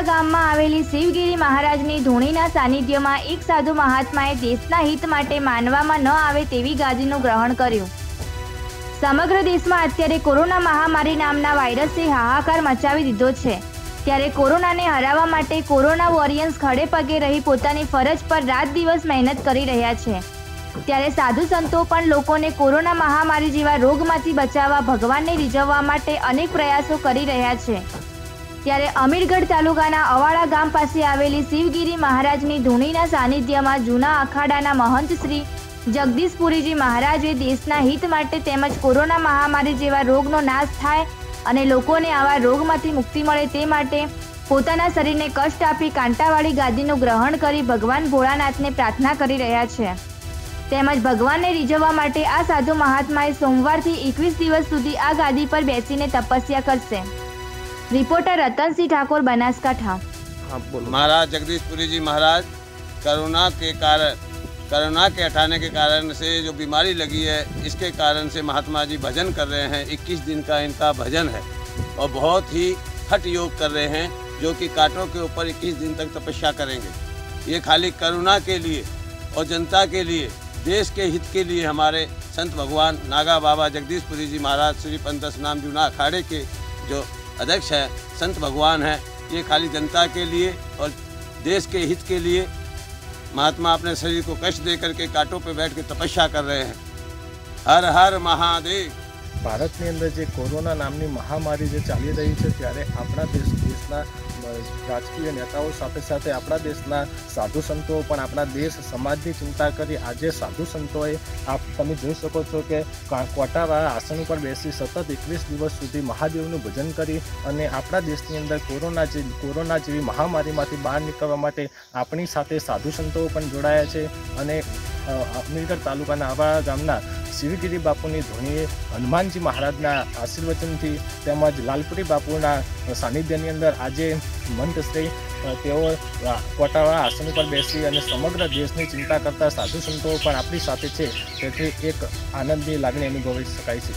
અવાડા ગામમાં આવેલી શિવગીરી મહારાજની ધૂણીના સાનિધ્યમાં એક સાધુ મહાત્માએ દેશના હિત માટે માનવામાં ન આવે તેવી ગાદીનું ગ્રહણ કર્યું. સમગ્ર દેશમાં અત્યારે કોરોના મહામારી નામના વાયરસે હાહાકાર મચાવી દીધો છે. ત્યારે કોરોનાને હરાવવા માટે કોરોના વોરિયર્સ ખડે પગે રહી પોતાની ફરજ પર રાત દિવસ મહેનત કરી રહ્યા છે. ત્યારે સાધુ સંતો પણ લોકોને કોરોના મહામારી જેવા રોગમાંથી બચાવવા ભગવાનને રીઝવવા માટે અનેક પ્રયાસો કરી રહ્યા છે. ત્યારે અમીરગઢ તાલુકાના અવાડા ગામ પાસે આવેલી શિવગીરી મહારાજની ધૂણીના સાનિધ્યમાં જૂના અખાડાના મહંત શ્રી જગદીશપુરીજી મહારાજે દેશના હિત માટે તેમજ કોરોના મહામારી જેવા રોગનો નાશ થાય અને લોકોને આવા રોગમાંથી મુક્તિ મળે તે માટે પોતાના શરીરને કષ્ટ આપી કાંટાવાળી ગાદીનું ગ્રહણ કરી ભગવાન ભોળાનાથને પ્રાર્થના કરી રહ્યા છે. તેમજ ભગવાનને રીઝવવા માટે આ સાધુ મહાત્માએ સોમવારથી એકવીસ દિવસ સુધી આ ગાદી પર બેસીને તપસ્યા કરશે. રિપોર્ટર રતનસિંહ ઠાકોર बनासकांठा हाँ बोलो महाराज जगदीशपुरी जी महाराज कोरोना के कारण कोरोना के हटाने के कारण से जो बीमारी लगी है इसके कारण से महात्मा जी भजन कर रहे हैं 21 दिन का इनका भजन है और बहुत ही हठ योग कर रहे हैं जो कि कांटों के ऊपर 21 दिन तक तपस्या करेंगे ये खाली करुणा के लिए और जनता के लिए देश के हित के लिए हमारे संत भगवान नागा बाबा जगदीशपुरी जी महाराज श्री पंतस नाम जूना अखाड़े के जो अध्यक्ष है, संत भगवान है, ये खाली जनता के लिए और देश के हित के लिए महात्मा अपने शरीर को कष्ट दे करके कांटों पर बैठ के तपस्या कर रहे हैं। हर हर महादेव। ભારતની અંદર જે કોરોના નામની મહામારી જે ચાલી રહી છે ત્યારે આપણા દેશ દેશના અ, રાજકીય નેતાઓ સાથે સાથે આપણા દેશના સાધુ સંતો પણ આપણા દેશ સમાજની ચિંતા કરી આજે સાધુ સંતોએ આપ તમે જોઈ શકો છો કે કા- કોટાવાળા આસન ઉપર બેસી સતત એકવીસ દિવસ સુધી મહાદેવનું ભજન કરી અને આપણા દેશની અંદર કોરોના જે કોરોના જેવી મહામારીમાંથી બહાર નીકળવા માટે આપણી સાથે સાધુ સંતો પણ જોડાયા છે અને અ, અમીરગઢ તાલુકાના આવા ગામના શિવગીરી બાપુની ધૂણીએ હનુમાનજી મહારાજના આશીર્વચનથી તેમજ લાલપુરી બાપુના સાનિધ્યની અંદર આજે મંતશ્રી અ, તેઓ આ કોટાવાળા આસન ઉપર બેસી અને સમગ્ર દેશની ચિંતા કરતા સાધુ સંતો પણ આપણી સાથે છે તેથી એક આનંદની લાગણી અનુભવી શકાય છે